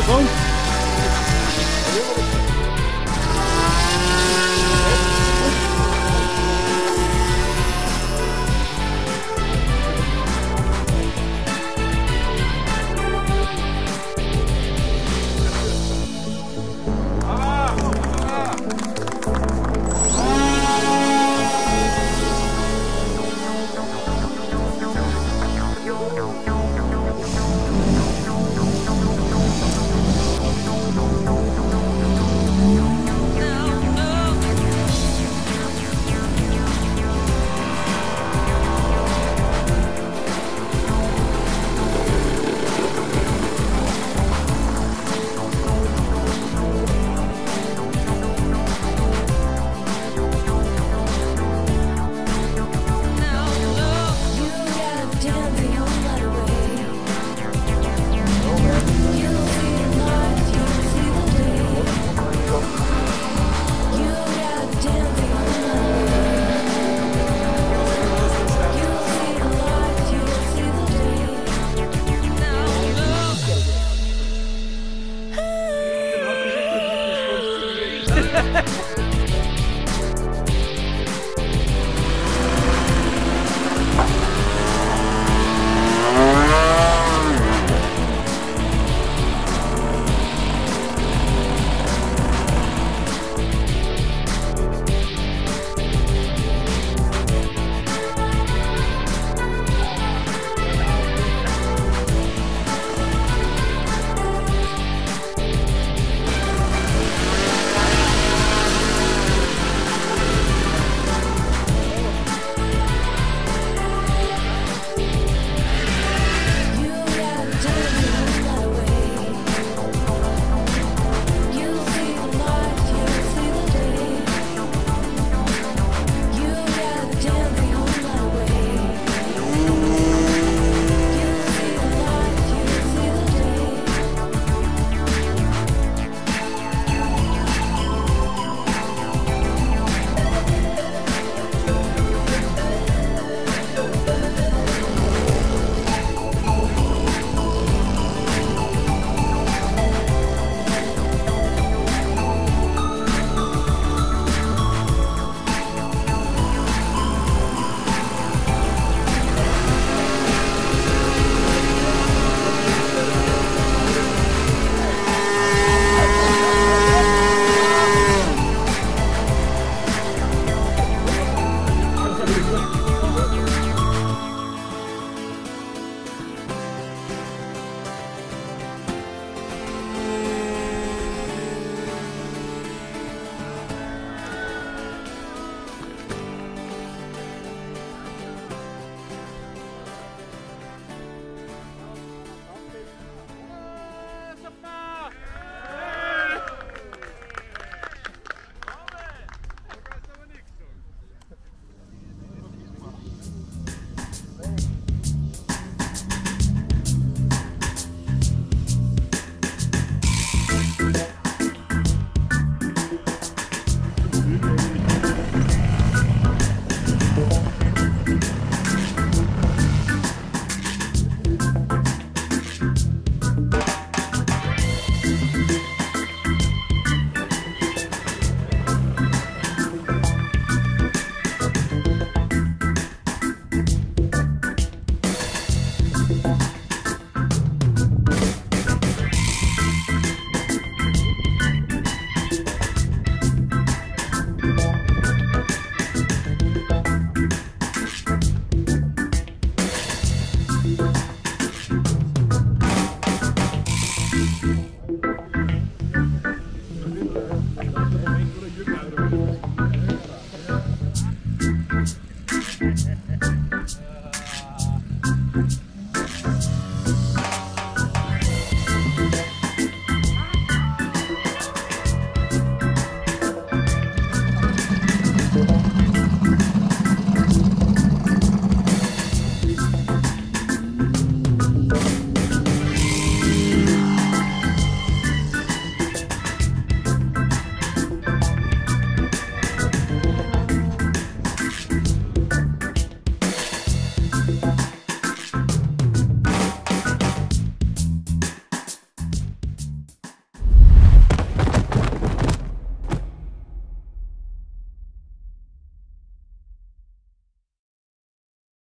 microphone. Ha ha ha.